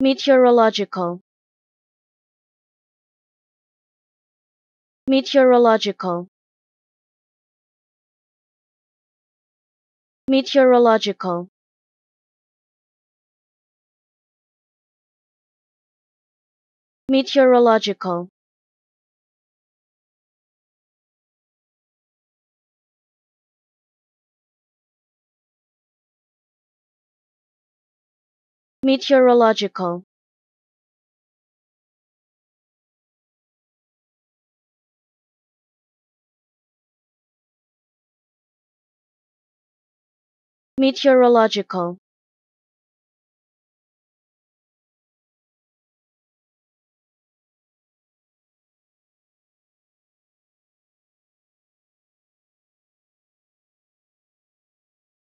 meteorological. Meteorological. Meteorological. Meteorological meteorological. Meteorological